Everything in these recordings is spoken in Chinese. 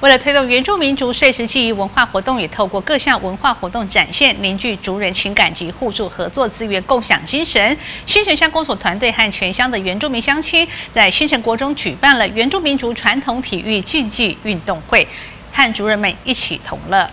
为了推动原住民族碎石记忆文化活动，也透过各项文化活动展现凝聚族人情感及互助合作资源共享精神。新城乡公所团队和全乡的原住民乡亲，在新城国中举办了原住民族传统体育竞技运动会，和族人们一起同乐。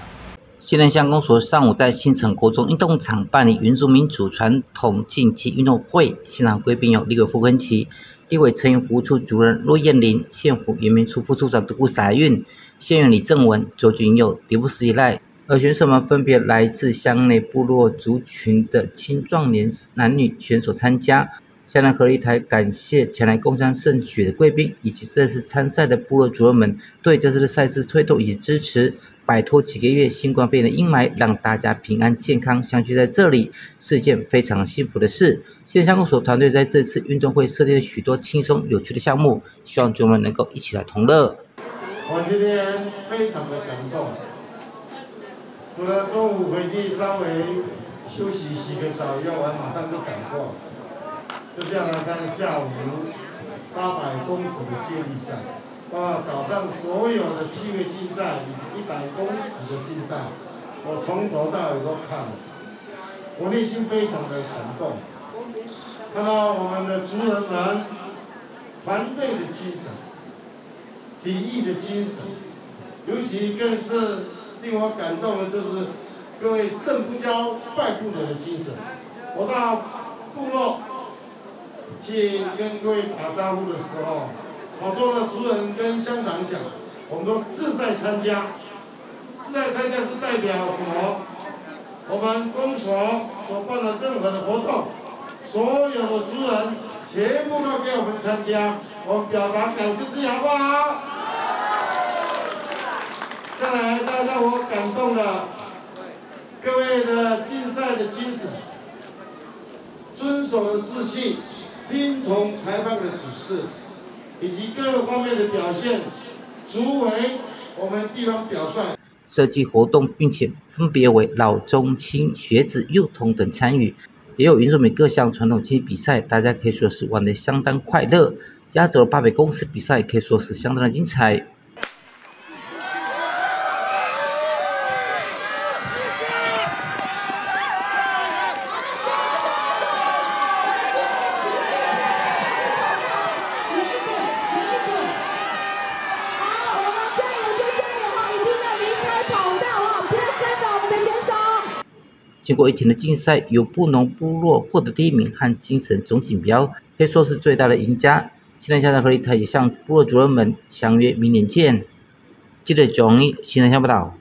新城乡公所上午在新城国中运动场办理原住民族传统竞技运动会，现场贵宾有立委傅根奇。地委成员服务处主任骆燕玲、县府原民处副处长杜顾撒运、县员李正文、周俊佑、迪布斯一赖，而选手们分别来自乡内部落族群的青壮年男女选手参加。乡内合了一台感谢前来共襄盛举的贵宾，以及这次参赛的部落主任们对这次的赛事推动以及支持。摆脱几个月新冠肺炎的阴霾，让大家平安健康相聚在这里，是一件非常幸福的事。现乡公所团队在这次运动会设立了许多轻松有趣的项目，希望众们能够一起来同乐。我今天非常的感动，除了中午回去稍微休息洗个澡，要完马上就赶过，就这样来看下午八百公尺的接力赛。啊，早上所有的趣味竞赛一百公尺的竞赛，我从头到尾都看了，我内心非常的感动。看到我们的族人们团队的精神、体育的精神，尤其更是令我感动的，就是各位胜不骄、败不馁的精神。我到部落去跟各位打招呼的时候。好多的族人跟乡长讲，我们都自在参加，自在参加是代表什么？我们公所所办的任何的活动，所有的族人全部都给我们参加，我表达感谢之意，好不好？再来，大家让我感动的各位的竞赛的精神，遵守的秩序，听从裁判的指示。以及各个方面的表现，足为我们地方表率。设计活动，并且分别为老中青、学子、幼童等参与，也有云中民各项传统竞技比赛，大家可以说是玩得相当快乐。压轴八百公尺比赛可以说是相当的精彩。经过一天的竞赛，由布农部落获得第一名和精神总锦标，可以说是最大的赢家。现在，下和一台也向部落主人们相约明年见。记得注意，新闻下报道。